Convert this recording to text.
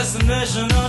destination